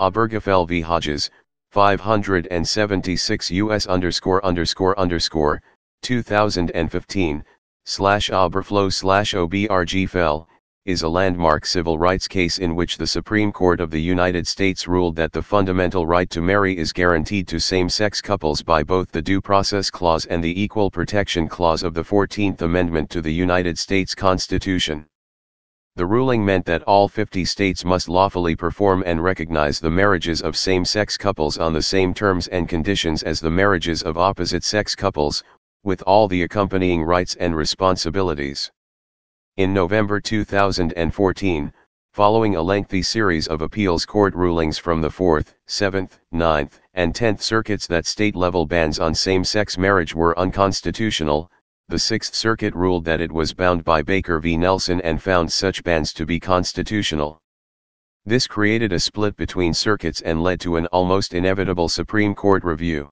Obergefell v. Hodges, 576 US underscore underscore underscore, 2015, slash Oberflow slash OBRG is a landmark civil rights case in which the Supreme Court of the United States ruled that the fundamental right to marry is guaranteed to same-sex couples by both the Due Process Clause and the Equal Protection Clause of the 14th Amendment to the United States Constitution. The ruling meant that all 50 states must lawfully perform and recognize the marriages of same-sex couples on the same terms and conditions as the marriages of opposite-sex couples, with all the accompanying rights and responsibilities. In November 2014, following a lengthy series of appeals court rulings from the 4th, 7th, 9th, and 10th circuits that state-level bans on same-sex marriage were unconstitutional, the Sixth Circuit ruled that it was bound by Baker v. Nelson and found such bans to be constitutional. This created a split between circuits and led to an almost inevitable Supreme Court review.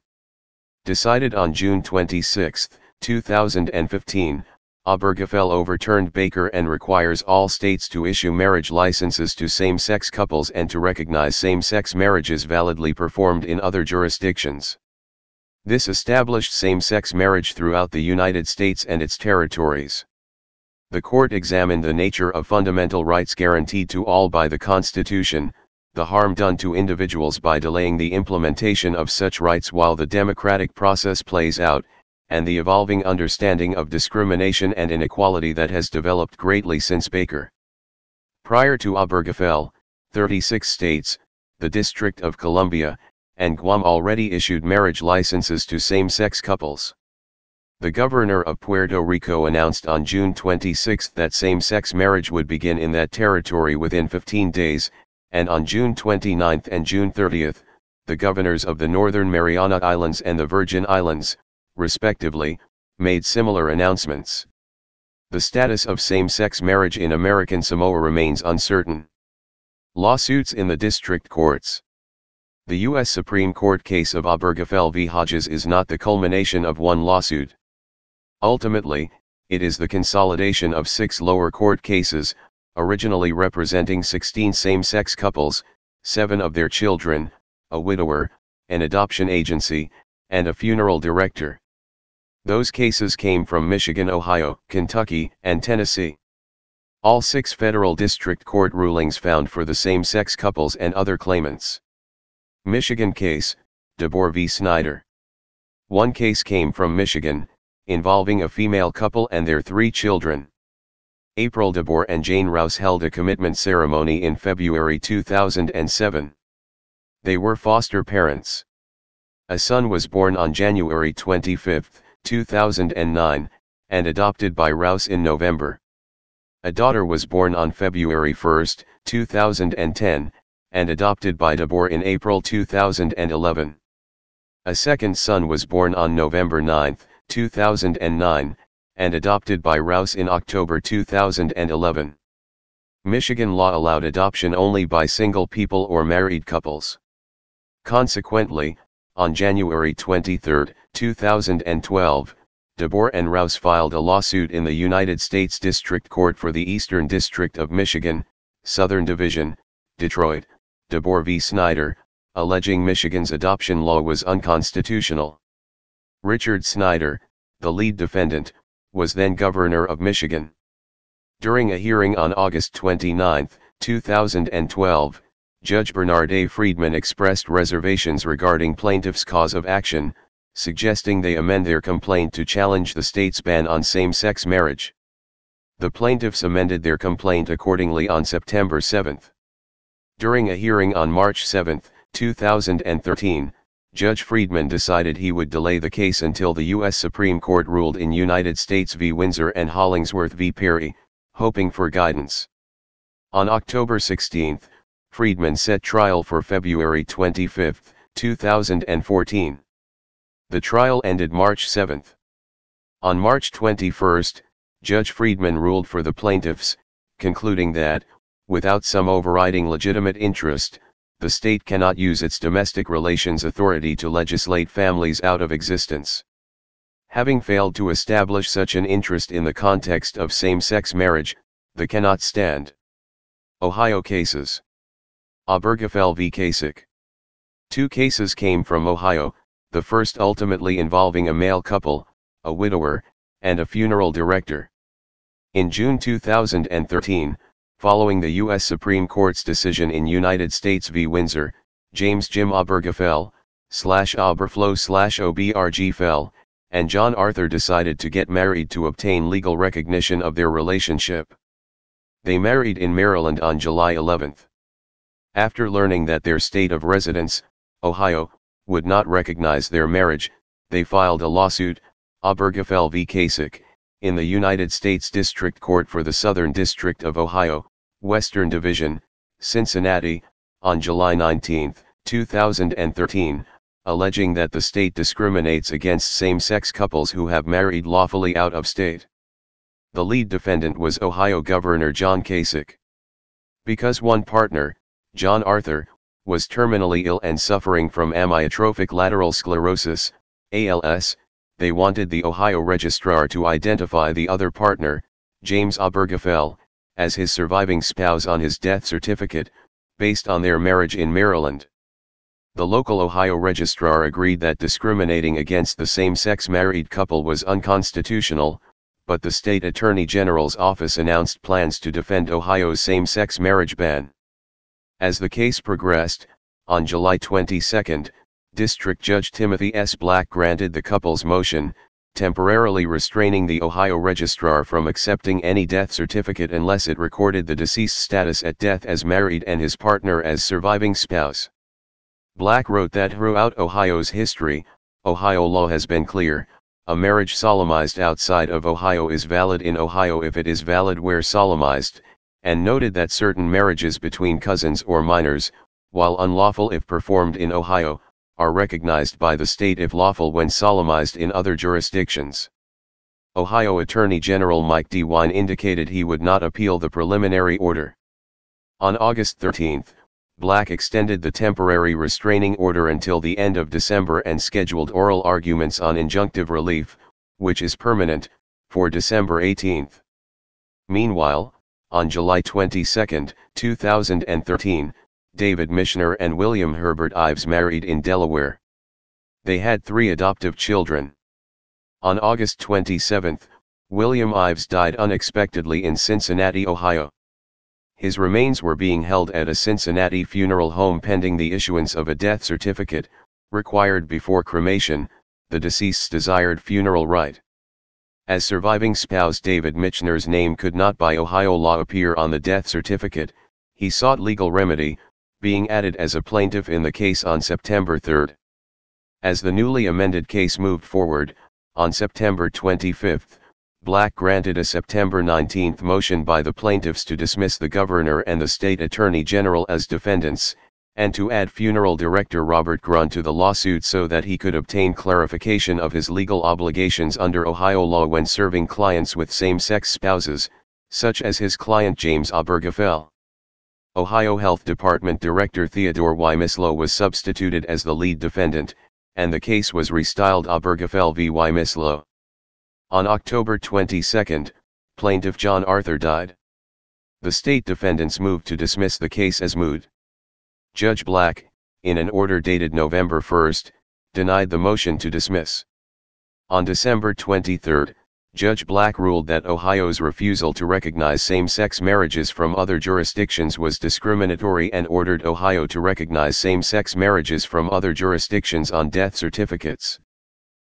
Decided on June 26, 2015, Obergefell overturned Baker and requires all states to issue marriage licenses to same-sex couples and to recognize same-sex marriages validly performed in other jurisdictions. This established same-sex marriage throughout the United States and its territories. The court examined the nature of fundamental rights guaranteed to all by the Constitution, the harm done to individuals by delaying the implementation of such rights while the democratic process plays out, and the evolving understanding of discrimination and inequality that has developed greatly since Baker. Prior to Obergefell, 36 states, the District of Columbia, and Guam already issued marriage licenses to same-sex couples. The governor of Puerto Rico announced on June 26 that same-sex marriage would begin in that territory within 15 days, and on June 29 and June 30, the governors of the Northern Mariana Islands and the Virgin Islands, respectively, made similar announcements. The status of same-sex marriage in American Samoa remains uncertain. Lawsuits in the district courts the U.S. Supreme Court case of Obergefell v. Hodges is not the culmination of one lawsuit. Ultimately, it is the consolidation of six lower court cases, originally representing 16 same-sex couples, seven of their children, a widower, an adoption agency, and a funeral director. Those cases came from Michigan, Ohio, Kentucky, and Tennessee. All six federal district court rulings found for the same-sex couples and other claimants. Michigan case, DeBoer v. Snyder. One case came from Michigan, involving a female couple and their three children. April DeBoer and Jane Rouse held a commitment ceremony in February 2007. They were foster parents. A son was born on January 25, 2009, and adopted by Rouse in November. A daughter was born on February 1, 2010, and adopted by DeBoer in April 2011. A second son was born on November 9, 2009, and adopted by Rouse in October 2011. Michigan law allowed adoption only by single people or married couples. Consequently, on January 23, 2012, DeBoer and Rouse filed a lawsuit in the United States District Court for the Eastern District of Michigan, Southern Division, Detroit, DeBoer v. Snyder, alleging Michigan's adoption law was unconstitutional. Richard Snyder, the lead defendant, was then governor of Michigan. During a hearing on August 29, 2012, Judge Bernard A. Friedman expressed reservations regarding plaintiffs' cause of action, suggesting they amend their complaint to challenge the state's ban on same-sex marriage. The plaintiffs amended their complaint accordingly on September 7. During a hearing on March 7, 2013, Judge Friedman decided he would delay the case until the U.S. Supreme Court ruled in United States v. Windsor and Hollingsworth v. Perry, hoping for guidance. On October 16, Friedman set trial for February 25, 2014. The trial ended March 7. On March 21, Judge Friedman ruled for the plaintiffs, concluding that, without some overriding legitimate interest, the state cannot use its domestic relations authority to legislate families out of existence. Having failed to establish such an interest in the context of same-sex marriage, the cannot stand. Ohio cases. Obergefell v. Kasich. Two cases came from Ohio, the first ultimately involving a male couple, a widower, and a funeral director. In June 2013, following the U.S. Supreme Court's decision in United States v. Windsor, James Jim Obergefell, slash Oberflow slash Obrgfell, and John Arthur decided to get married to obtain legal recognition of their relationship. They married in Maryland on July 11. After learning that their state of residence, Ohio, would not recognize their marriage, they filed a lawsuit, Obergefell v. Kasich, in the United States District Court for the Southern District of Ohio, Western Division, Cincinnati, on July 19, 2013, alleging that the state discriminates against same-sex couples who have married lawfully out of state. The lead defendant was Ohio Governor John Kasich. Because one partner, John Arthur, was terminally ill and suffering from amyotrophic lateral sclerosis, ALS, they wanted the Ohio registrar to identify the other partner, James Obergefell, as his surviving spouse on his death certificate, based on their marriage in Maryland. The local Ohio registrar agreed that discriminating against the same-sex married couple was unconstitutional, but the state attorney general's office announced plans to defend Ohio's same-sex marriage ban. As the case progressed, on July 22, District Judge Timothy S. Black granted the couple's motion, temporarily restraining the Ohio registrar from accepting any death certificate unless it recorded the deceased's status at death as married and his partner as surviving spouse. Black wrote that throughout Ohio's history, Ohio law has been clear, a marriage solemnized outside of Ohio is valid in Ohio if it is valid where solemnized, and noted that certain marriages between cousins or minors, while unlawful if performed in Ohio, are recognized by the state if lawful when solemnized in other jurisdictions. Ohio Attorney General Mike DeWine indicated he would not appeal the preliminary order. On August 13, Black extended the temporary restraining order until the end of December and scheduled oral arguments on injunctive relief, which is permanent, for December 18. Meanwhile, on July 22, 2013, David Michener and William Herbert Ives married in Delaware. They had three adoptive children. On August 27, William Ives died unexpectedly in Cincinnati, Ohio. His remains were being held at a Cincinnati funeral home pending the issuance of a death certificate, required before cremation, the deceased's desired funeral rite. As surviving spouse David Michener's name could not by Ohio law appear on the death certificate, he sought legal remedy, being added as a plaintiff in the case on September 3. As the newly amended case moved forward, on September 25, Black granted a September 19 motion by the plaintiffs to dismiss the governor and the state attorney general as defendants, and to add funeral director Robert Grun to the lawsuit so that he could obtain clarification of his legal obligations under Ohio law when serving clients with same-sex spouses, such as his client James Obergefell. Ohio Health Department Director Theodore Wymyslo was substituted as the lead defendant, and the case was restyled Obergefell v. Wymyslo. On October 22, plaintiff John Arthur died. The state defendants moved to dismiss the case as moot. Judge Black, in an order dated November 1, denied the motion to dismiss. On December 23, Judge Black ruled that Ohio's refusal to recognize same-sex marriages from other jurisdictions was discriminatory and ordered Ohio to recognize same-sex marriages from other jurisdictions on death certificates.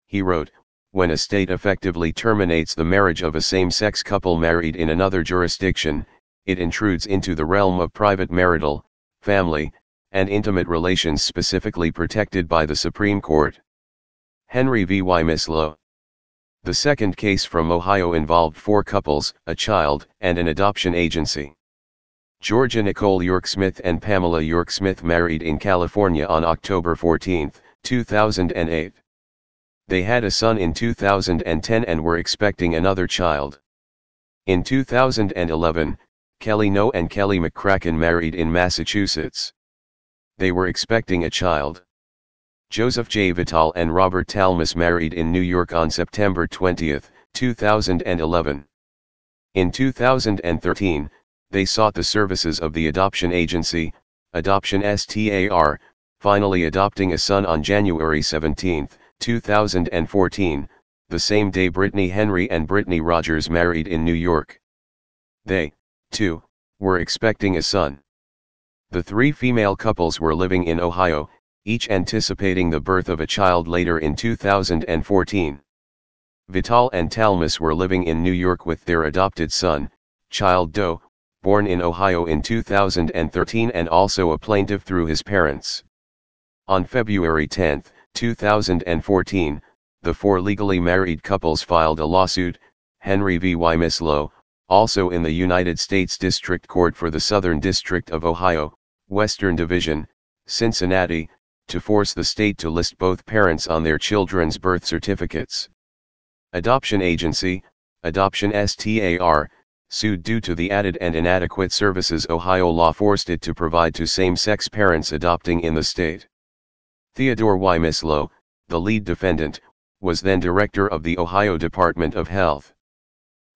He wrote, when a state effectively terminates the marriage of a same-sex couple married in another jurisdiction, it intrudes into the realm of private marital, family, and intimate relations specifically protected by the Supreme Court. Henry v. Y. The second case from Ohio involved four couples, a child, and an adoption agency. Georgia Nicole York Smith and Pamela York Smith married in California on October 14, 2008. They had a son in 2010 and were expecting another child. In 2011, Kelly Noe and Kelly McCracken married in Massachusetts. They were expecting a child. Joseph J. Vitale and Robert Talmas married in New York on September 20, 2011. In 2013, they sought the services of the adoption agency, Adoption STAR, finally adopting a son on January 17, 2014, the same day Brittany Henry and Brittany Rogers married in New York. They, too, were expecting a son. The three female couples were living in Ohio, each anticipating the birth of a child later in 2014. Vitale and Talmas were living in New York with their adopted son, Child Doe, born in Ohio in 2013 and also a plaintiff through his parents. On February 10, 2014, the four legally married couples filed a lawsuit, Henry v. Wymyslo, also in the United States District Court for the Southern District of Ohio, Western Division, Cincinnati, to force the state to list both parents on their children's birth certificates. Adoption Agency, Adoption STAR, sued due to the added and inadequate services Ohio law forced it to provide to same-sex parents adopting in the state. Theodore Wymyslo, the lead defendant, was then director of the Ohio Department of Health.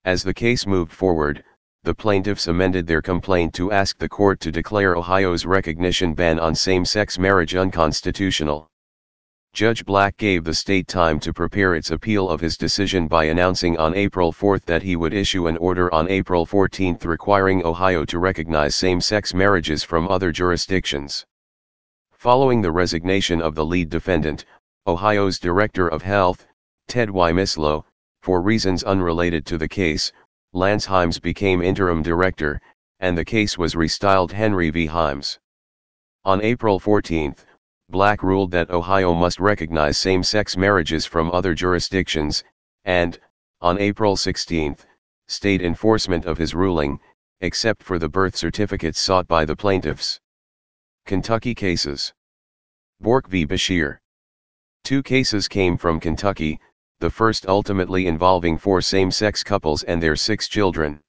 As the case moved forward, the plaintiffs amended their complaint to ask the court to declare Ohio's recognition ban on same-sex marriage unconstitutional. Judge Black gave the state time to prepare its appeal of his decision by announcing on April 4 that he would issue an order on April 14 requiring Ohio to recognize same-sex marriages from other jurisdictions. Following the resignation of the lead defendant, Ohio's Director of Health, Ted Wymyslo, for reasons unrelated to the case, Lance Himes became interim director, and the case was restyled Henry v. Himes. On April 14, Black ruled that Ohio must recognize same-sex marriages from other jurisdictions, and, on April 16, state enforcement of his ruling, except for the birth certificates sought by the plaintiffs. Kentucky cases. Bourke v. Beshear Two cases came from Kentucky, the first ultimately involving four same-sex couples and their six children.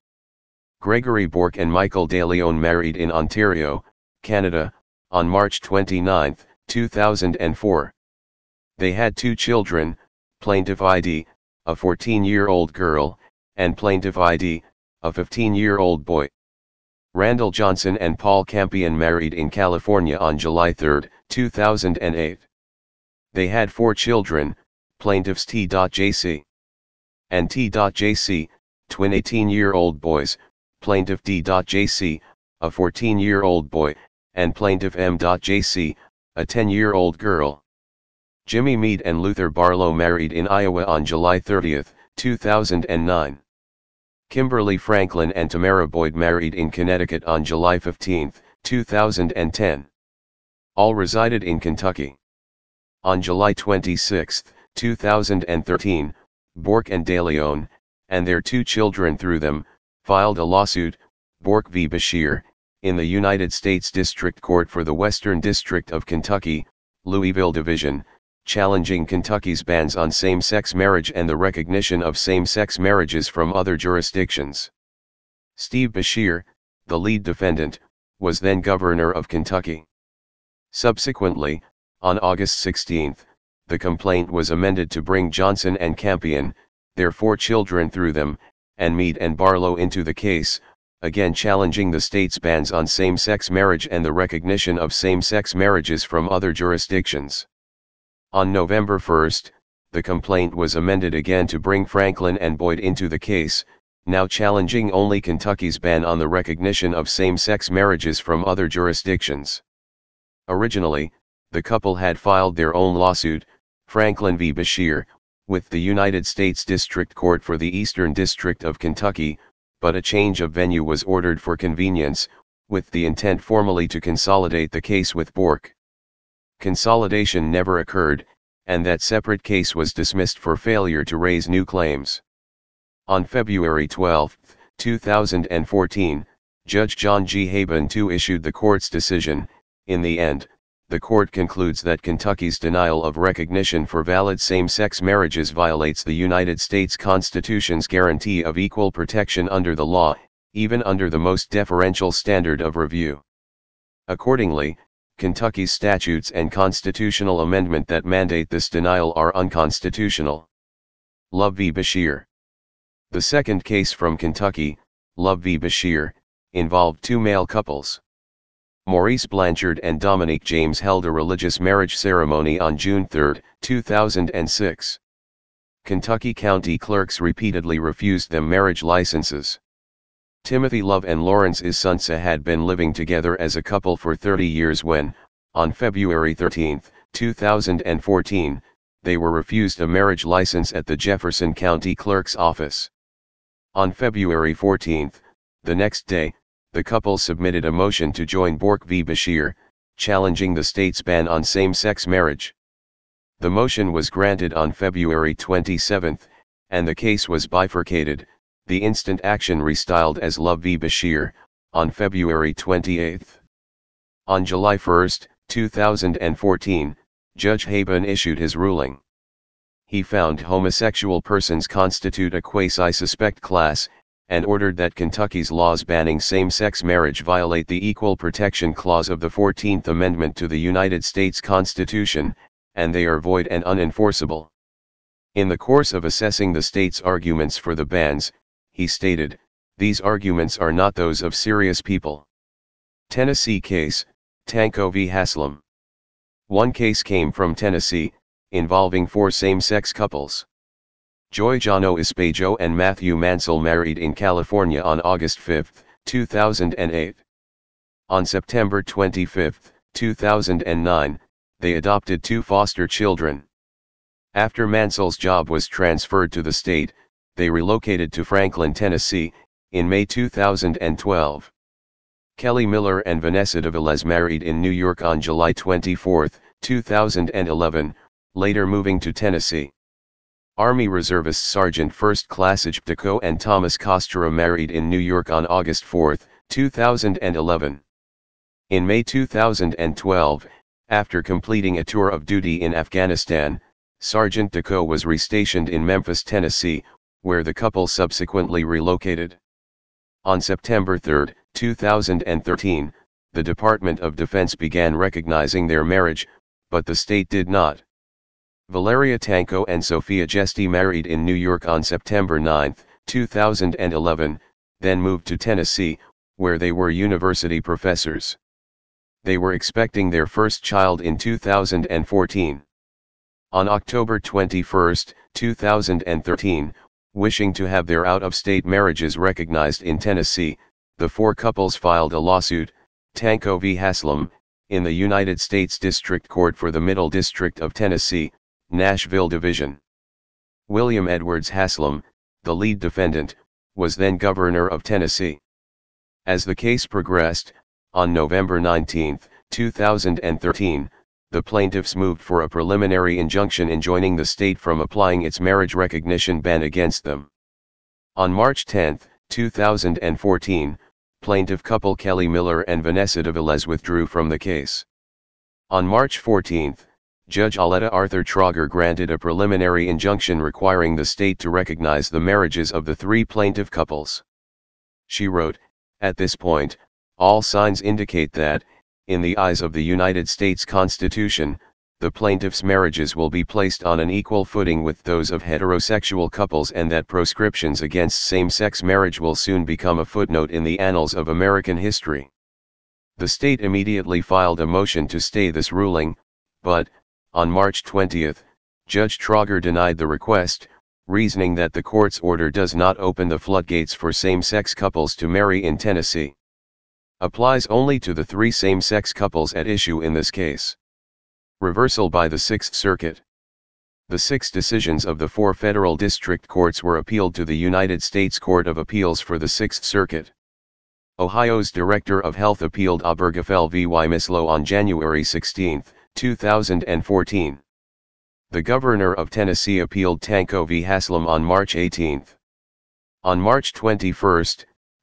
Gregory Bourke and Michael DeLeon married in Ontario, Canada, on March 29, 2004. They had two children, Plaintiff ID, a 14-year-old girl, and Plaintiff ID, a 15-year-old boy. Randall Johnson and Paul Campion married in California on July 3, 2008. They had four children, plaintiffs T.J.C. and T.J.C., twin 18-year-old boys, plaintiff D.J.C., a 14-year-old boy, and plaintiff M.J.C., a 10-year-old girl. Jimmy Meade and Luther Barlow married in Iowa on July 30, 2009. Kimberly Franklin and Tamara Boyd married in Connecticut on July 15, 2010. All resided in Kentucky. On July 26, 2013, Bourke and DeLeon, and their two children through them, filed a lawsuit, Bourke v. Beshear, in the United States District Court for the Western District of Kentucky, Louisville Division, challenging Kentucky's bans on same-sex marriage and the recognition of same-sex marriages from other jurisdictions. Steve Beshear, the lead defendant, was then governor of Kentucky. Subsequently, on August 16, the complaint was amended to bring Johnson and Campion, their four children through them, and Meade and Barlow into the case, again challenging the state's bans on same-sex marriage and the recognition of same-sex marriages from other jurisdictions. On November 1, the complaint was amended again to bring Franklin and Boyd into the case, now challenging only Kentucky's ban on the recognition of same-sex marriages from other jurisdictions. Originally, the couple had filed their own lawsuit, Franklin v. Beshear, with the United States District Court for the Eastern District of Kentucky, but a change of venue was ordered for convenience, with the intent formally to consolidate the case with Bourke. Consolidation never occurred, and that separate case was dismissed for failure to raise new claims. On February 12, 2014, Judge John G. Heyburn II issued the court's decision, in the end, the court concludes that Kentucky's denial of recognition for valid same-sex marriages violates the United States Constitution's guarantee of equal protection under the law, even under the most deferential standard of review. Accordingly, Kentucky's statutes and constitutional amendment that mandate this denial are unconstitutional. Love v. Beshear The second case from Kentucky, Love v. Beshear, involved two male couples. Maurice Blanchard and Dominique James held a religious marriage ceremony on June 3, 2006. Kentucky County clerks repeatedly refused them marriage licenses. Timothy Love and Lawrence Ysunza had been living together as a couple for 30 years when, on February 13, 2014, they were refused a marriage license at the Jefferson County Clerk's office. On February 14, the next day, the couple submitted a motion to join Bourke v. Beshear, challenging the state's ban on same-sex marriage. The motion was granted on February 27, and the case was bifurcated, the instant action restyled as Love v. Beshear, on February 28. On July 1, 2014, Judge Heyburn issued his ruling. He found homosexual persons constitute a quasi-suspect class, and ordered that Kentucky's laws banning same-sex marriage violate the Equal Protection Clause of the 14th Amendment to the United States Constitution, and they are void and unenforceable. In the course of assessing the state's arguments for the bans, he stated, these arguments are not those of serious people. Tennessee case, Tanco v. Haslam. One case came from Tennessee, involving four same-sex couples. Joy Jano Espejo and Matthew Mansell married in California on August 5, 2008. On September 25, 2009, they adopted two foster children. After Mansell's job was transferred to the state, they relocated to Franklin, Tennessee, in May 2012. Kelly Miller and Vanessa de Velez married in New York on July 24, 2011, later moving to Tennessee. Army Reservist Sergeant First Class DeKoe and Thomas Kostura married in New York on August 4, 2011. In May 2012, after completing a tour of duty in Afghanistan, Sergeant DeKoe was restationed in Memphis, Tennessee, where the couple subsequently relocated. On September 3, 2013, the Department of Defense began recognizing their marriage, but the state did not. Valeria Tanco and Sophia Jesty married in New York on September 9, 2011, then moved to Tennessee, where they were university professors. They were expecting their first child in 2014. On October 21, 2013, wishing to have their out-of-state marriages recognized in Tennessee, the four couples filed a lawsuit, Tanco v. Haslam, in the United States District Court for the Middle District of Tennessee, Nashville Division. William Edwards Haslam, the lead defendant, was then governor of Tennessee. As the case progressed, on November 19, 2013, the plaintiffs moved for a preliminary injunction enjoining the state from applying its marriage recognition ban against them. On March 10, 2014, plaintiff couple Kelly Miller and Vanessa de Velez withdrew from the case. On March 14, Judge Aleta Arthur Trauger granted a preliminary injunction requiring the state to recognize the marriages of the three plaintiff couples. She wrote, At this point, all signs indicate that, in the eyes of the United States Constitution, the plaintiffs' marriages will be placed on an equal footing with those of heterosexual couples and that proscriptions against same-sex marriage will soon become a footnote in the annals of American history. The state immediately filed a motion to stay this ruling, but, on March 20, Judge Trauger denied the request, reasoning that the court's order does not open the floodgates for same-sex couples to marry in Tennessee. Applies only to the three same-sex couples at issue in this case. Reversal by the Sixth Circuit. The six decisions of the four federal district courts were appealed to the United States Court of Appeals for the Sixth Circuit. Ohio's Director of Health appealed Obergefell v. Wymyslo on January 16, 2014. The governor of Tennessee appealed Tanco v. Haslam on March 18. On March 21,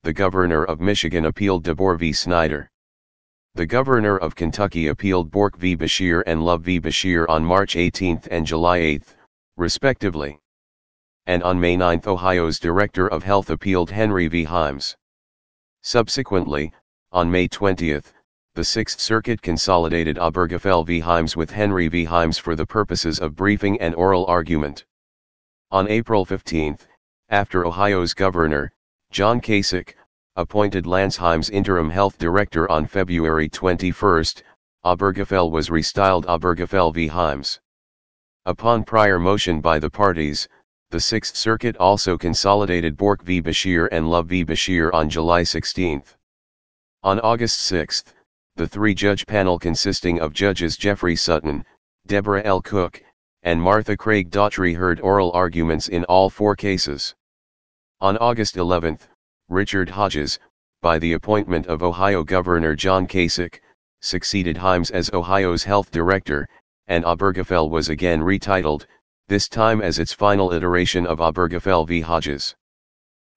the governor of Michigan appealed DeBoer v. Snyder. The governor of Kentucky appealed Bourke v. Beshear and Love v. Beshear on March 18 and July 8, respectively. And on May 9 Ohio's Director of Health appealed Henry v. Himes. Subsequently, on May 20, the Sixth Circuit consolidated Obergefell v. Himes with Henry v. Himes for the purposes of briefing and oral argument. On April 15, after Ohio's governor, John Kasich, appointed Lance Himes interim health director on February 21, Obergefell was restyled Obergefell v. Himes. Upon prior motion by the parties, the Sixth Circuit also consolidated Bourke v. Beshear and Love v. Beshear on July 16. On August 6, the three-judge panel consisting of Judges Jeffrey Sutton, Deborah L. Cook, and Martha Craig Daughtrey heard oral arguments in all four cases. On August 11, Richard Hodges, by the appointment of Ohio Governor John Kasich, succeeded Himes as Ohio's health director, and Obergefell was again retitled, this time as its final iteration of Obergefell v. Hodges.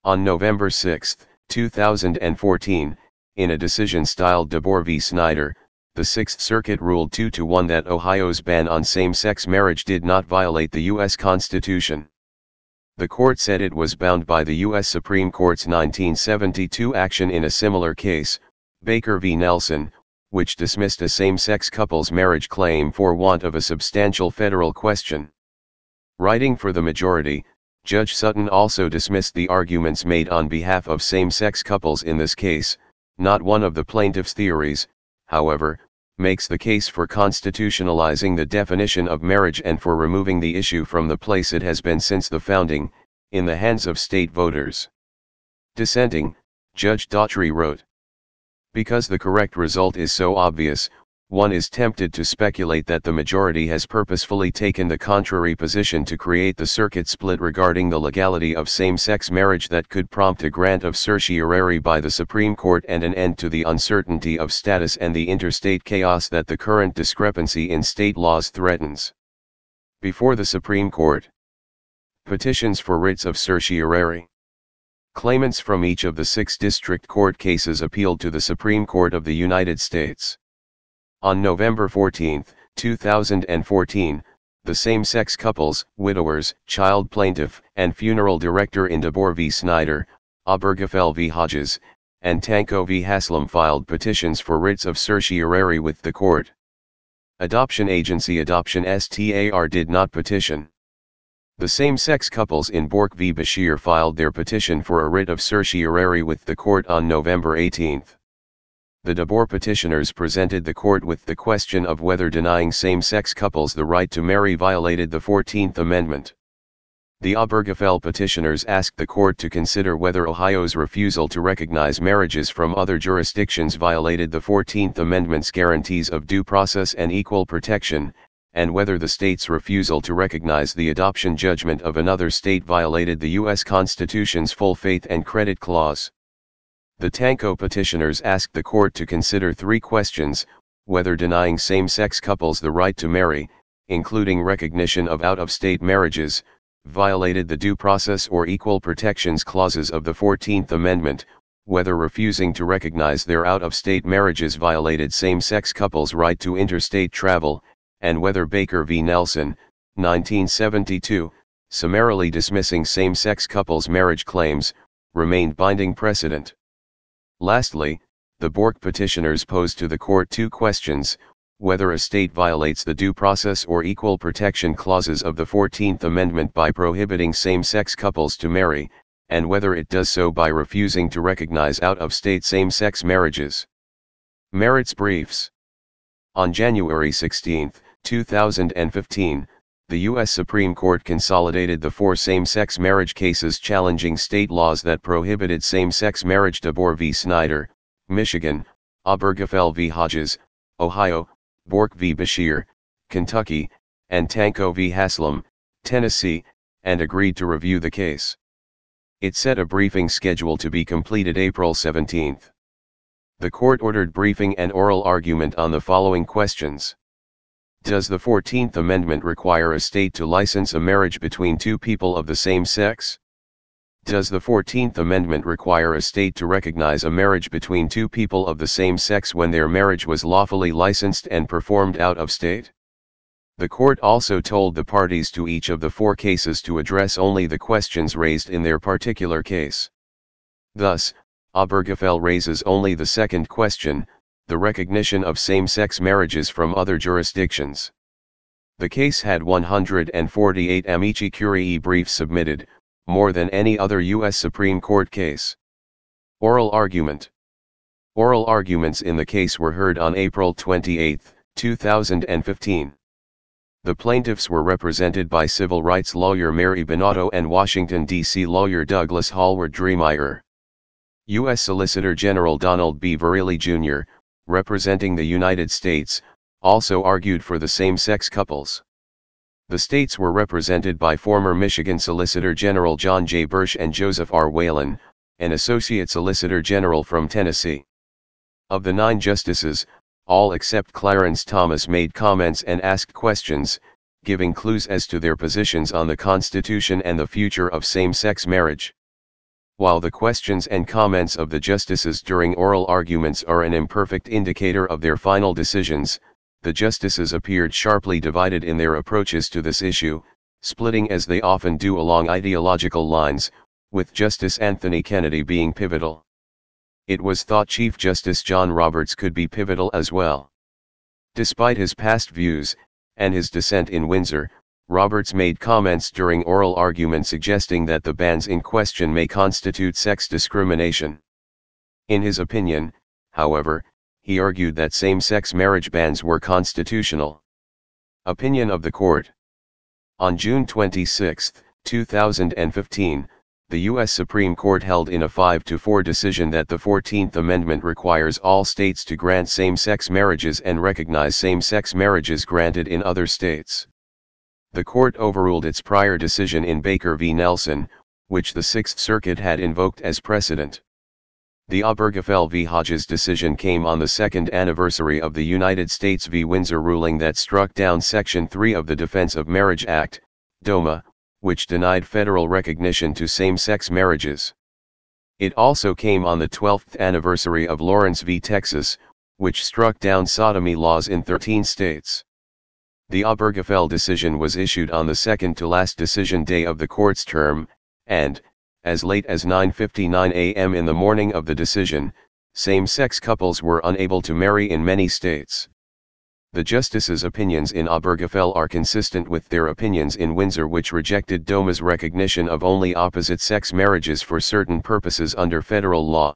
On November 6, 2014, in a decision styled DeBoer v. Snyder, the Sixth Circuit ruled 2 to 1 that Ohio's ban on same-sex marriage did not violate the U.S. Constitution. The court said it was bound by the U.S. Supreme Court's 1972 action in a similar case, Baker v. Nelson, which dismissed a same-sex couple's marriage claim for want of a substantial federal question. Writing for the majority, Judge Sutton also dismissed the arguments made on behalf of same-sex couples in this case, not one of the plaintiff's theories, however, makes the case for constitutionalizing the definition of marriage and for removing the issue from the place it has been since the founding, in the hands of state voters. Dissenting, Judge Daughtrey wrote. Because the correct result is so obvious, one is tempted to speculate that the majority has purposefully taken the contrary position to create the circuit split regarding the legality of same-sex marriage that could prompt a grant of certiorari by the Supreme Court and an end to the uncertainty of status and the interstate chaos that the current discrepancy in state laws threatens. Before the Supreme Court Petitions for writs of certiorari Claimants from each of the six district court cases appealed to the Supreme Court of the United States. On November 14, 2014, the same-sex couples, widowers, child plaintiff, and funeral director in DeBoer v. Snyder, Obergefell v. Hodges, and Tanco v. Haslam filed petitions for writs of certiorari with the court. Adoption agency Adoption STAR did not petition. The same-sex couples in Bourke v. Beshear filed their petition for a writ of certiorari with the court on November 18. The DeBoer petitioners presented the court with the question of whether denying same-sex couples the right to marry violated the 14th Amendment. The Obergefell petitioners asked the court to consider whether Ohio's refusal to recognize marriages from other jurisdictions violated the 14th Amendment's guarantees of due process and equal protection, and whether the state's refusal to recognize the adoption judgment of another state violated the U.S. Constitution's full faith and credit clause. The Tanco petitioners asked the court to consider three questions, whether denying same-sex couples the right to marry, including recognition of out-of-state marriages, violated the due process or equal protections clauses of the 14th Amendment, whether refusing to recognize their out-of-state marriages violated same-sex couples' right to interstate travel, and whether Baker v. Nelson, 1972, summarily dismissing same-sex couples' marriage claims, remained binding precedent. Lastly, the Bourke petitioners posed to the court two questions, whether a state violates the due process or equal protection clauses of the 14th Amendment by prohibiting same-sex couples to marry, and whether it does so by refusing to recognize out-of-state same-sex marriages. Merits Briefs On January 16, 2015, the U.S. Supreme Court consolidated the four same-sex marriage cases challenging state laws that prohibited same-sex marriage DeBoer v. Snyder, Michigan, Obergefell v. Hodges, Ohio, Bourke v. Beshear, Kentucky, and Tanco v. Haslam, Tennessee, and agreed to review the case. It set a briefing schedule to be completed April 17. The court ordered briefing and oral argument on the following questions. Does the 14th Amendment require a state to license a marriage between two people of the same sex? Does the 14th Amendment require a state to recognize a marriage between two people of the same sex when their marriage was lawfully licensed and performed out of state? The court also told the parties to each of the four cases to address only the questions raised in their particular case. Thus, Obergefell raises only the second question, the recognition of same-sex marriages from other jurisdictions. The case had 148 amici curiae briefs submitted, more than any other U.S. Supreme Court case. Oral argument. Oral arguments in the case were heard on April 28, 2015. The plaintiffs were represented by civil rights lawyer Mary Bonauto and Washington, D.C. lawyer Douglas Hallward Driemeier. U.S. Solicitor General Donald B. Verrilli Jr., representing the United States, also argued for the same-sex couples. The states were represented by former Michigan Solicitor General John J. Bursch and Joseph R. Whalen, an Associate Solicitor General from Tennessee. Of the nine justices, all except Clarence Thomas made comments and asked questions, giving clues as to their positions on the Constitution and the future of same-sex marriage. While the questions and comments of the justices during oral arguments are an imperfect indicator of their final decisions, the justices appeared sharply divided in their approaches to this issue, splitting as they often do along ideological lines, with Justice Anthony Kennedy being pivotal it was thought Chief Justice John Roberts could be pivotal as well. Despite his past views, and his dissent in Windsor, Roberts made comments during oral argument suggesting that the bans in question may constitute sex discrimination. In his opinion, however, he argued that same-sex marriage bans were constitutional. Opinion of the Court On June 26, 2015, the U.S. Supreme Court held in a 5-4 decision that the 14th Amendment requires all states to grant same-sex marriages and recognize same-sex marriages granted in other states. The court overruled its prior decision in Baker v. Nelson, which the Sixth Circuit had invoked as precedent. The Obergefell v. Hodges decision came on the second anniversary of the United States v. Windsor ruling that struck down Section 3 of the Defense of Marriage Act, DOMA, which denied federal recognition to same-sex marriages. It also came on the 12th anniversary of Lawrence v. Texas, which struck down sodomy laws in 13 states. The Obergefell decision was issued on the second-to-last decision day of the court's term, and, as late as 9.59 a.m. in the morning of the decision, same-sex couples were unable to marry in many states. The justices' opinions in Obergefell are consistent with their opinions in Windsor which rejected DOMA's recognition of only opposite-sex marriages for certain purposes under federal law.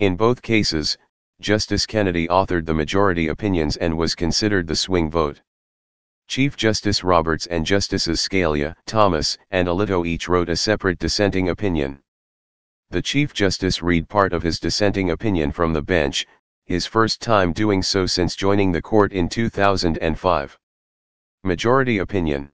In both cases, Justice Kennedy authored the majority opinions and was considered the swing vote. Chief Justice Roberts and Justices Scalia, Thomas, and Alito each wrote a separate dissenting opinion. The Chief Justice read part of his dissenting opinion from the bench, his first time doing so since joining the court in 2005. Majority Opinion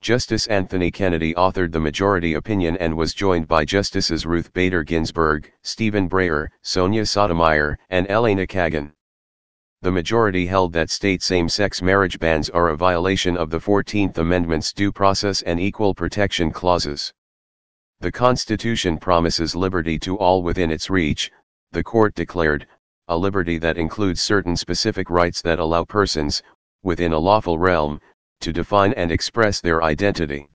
Justice Anthony Kennedy authored the majority opinion and was joined by Justices Ruth Bader Ginsburg, Stephen Breyer, Sonia Sotomayor, and Elena Kagan. The majority held that state same-sex marriage bans are a violation of the 14th Amendment's due process and equal protection clauses. The Constitution promises liberty to all within its reach, the court declared, a liberty that includes certain specific rights that allow persons, within a lawful realm, to define and express their identity.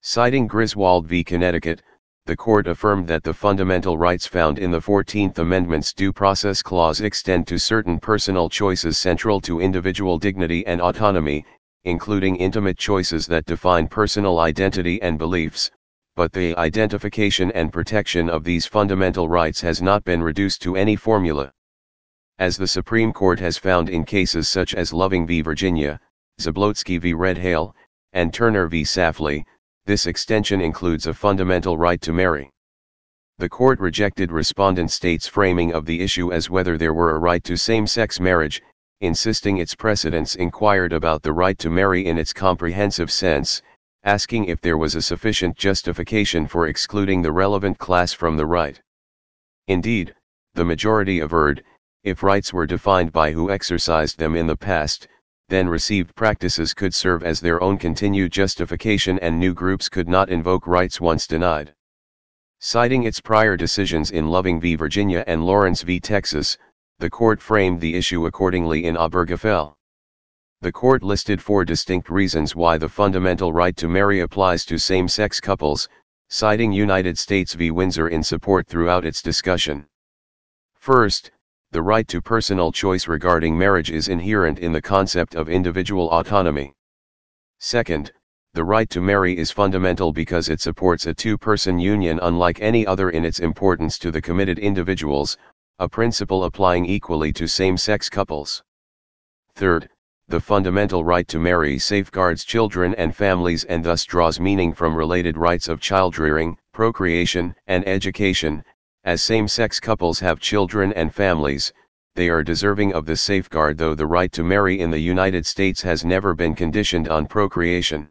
Citing Griswold v. Connecticut, the court affirmed that the fundamental rights found in the 14th Amendment's Due Process Clause extend to certain personal choices central to individual dignity and autonomy, including intimate choices that define personal identity and beliefs, but the identification and protection of these fundamental rights has not been reduced to any formula. As the Supreme Court has found in cases such as Loving v. Virginia, Zablocki v. Redhail, and Turner v. Safley, this extension includes a fundamental right to marry. The court rejected respondent states' framing of the issue as whether there were a right to same-sex marriage, insisting its precedents inquired about the right to marry in its comprehensive sense, asking if there was a sufficient justification for excluding the relevant class from the right. Indeed, the majority averred, if rights were defined by who exercised them in the past, then received practices could serve as their own continued justification and new groups could not invoke rights once denied. Citing its prior decisions in Loving v. Virginia and Lawrence v. Texas, the court framed the issue accordingly in Obergefell. The court listed four distinct reasons why the fundamental right to marry applies to same-sex couples, citing United States v. Windsor in support throughout its discussion. First, the right to personal choice regarding marriage is inherent in the concept of individual autonomy. Second, the right to marry is fundamental because it supports a two-person union unlike any other in its importance to the committed individuals, a principle applying equally to same-sex couples. Third, the fundamental right to marry safeguards children and families and thus draws meaning from related rights of childrearing, procreation, and education, as same-sex couples have children and families, they are deserving of this safeguard though the right to marry in the United States has never been conditioned on procreation.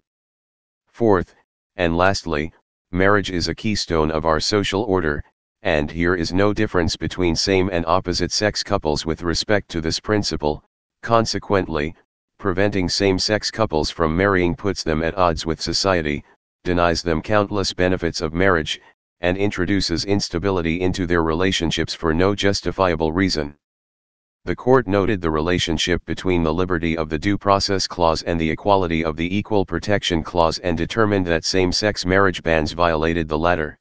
Fourth, and lastly, marriage is a keystone of our social order, and here is no difference between same and opposite sex couples with respect to this principle, consequently, preventing same-sex couples from marrying puts them at odds with society, denies them countless benefits of marriage, and introduces instability into their relationships for no justifiable reason. The court noted the relationship between the liberty of the Due Process Clause and the equality of the Equal Protection Clause and determined that same-sex marriage bans violated the latter.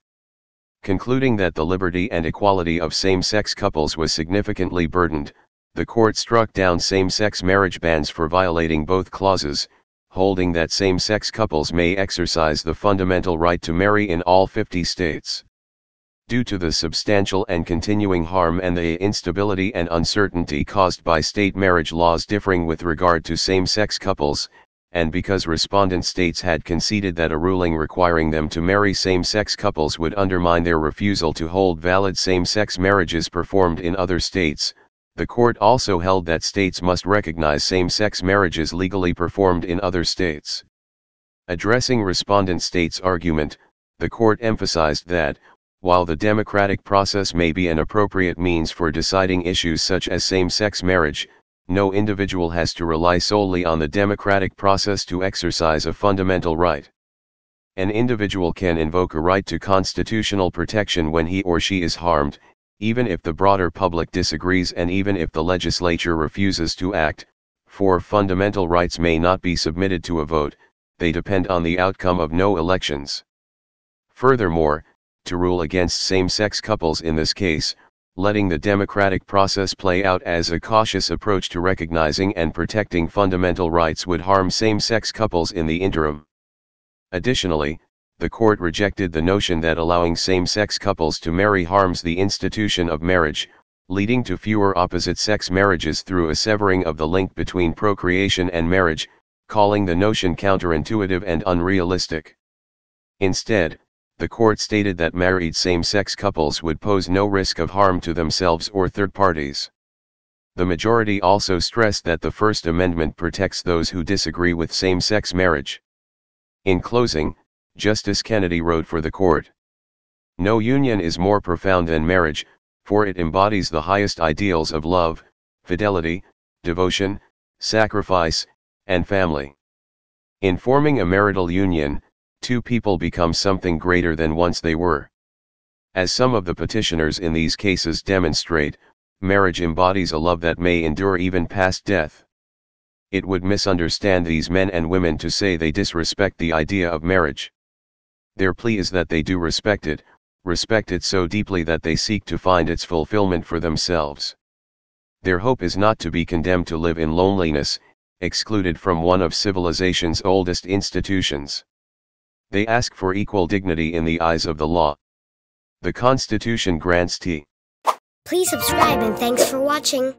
Concluding that the liberty and equality of same-sex couples was significantly burdened, the court struck down same-sex marriage bans for violating both clauses, holding that same-sex couples may exercise the fundamental right to marry in all 50 states. Due to the substantial and continuing harm and the instability and uncertainty caused by state marriage laws differing with regard to same-sex couples, and because respondent states had conceded that a ruling requiring them to marry same-sex couples would undermine their refusal to hold valid same-sex marriages performed in other states, the court also held that states must recognize same-sex marriages legally performed in other states. Addressing respondent states' argument, the court emphasized that, while the democratic process may be an appropriate means for deciding issues such as same-sex marriage, no individual has to rely solely on the democratic process to exercise a fundamental right. An individual can invoke a right to constitutional protection when he or she is harmed, even if the broader public disagrees and even if the legislature refuses to act, for fundamental rights may not be submitted to a vote, they depend on the outcome of no elections. Furthermore, to rule against same-sex couples in this case, letting the democratic process play out as a cautious approach to recognizing and protecting fundamental rights would harm same-sex couples in the interim. Additionally, the court rejected the notion that allowing same-sex couples to marry harms the institution of marriage, leading to fewer opposite-sex marriages through a severing of the link between procreation and marriage, calling the notion counterintuitive and unrealistic. Instead, the court stated that married same-sex couples would pose no risk of harm to themselves or third parties. The majority also stressed that the First Amendment protects those who disagree with same-sex marriage. In closing, Justice Kennedy wrote for the court. No union is more profound than marriage, for it embodies the highest ideals of love, fidelity, devotion, sacrifice, and family. In forming a marital union, two people become something greater than once they were. As some of the petitioners in these cases demonstrate, marriage embodies a love that may endure even past death. It would misunderstand these men and women to say they disrespect the idea of marriage. Their plea is that they do respect it, respect it so deeply that they seek to find its fulfillment for themselves. Their hope is not to be condemned to live in loneliness, excluded from one of civilization's oldest institutions. They ask for equal dignity in the eyes of the law. The Constitution grants T. Please subscribe and thanks for watching.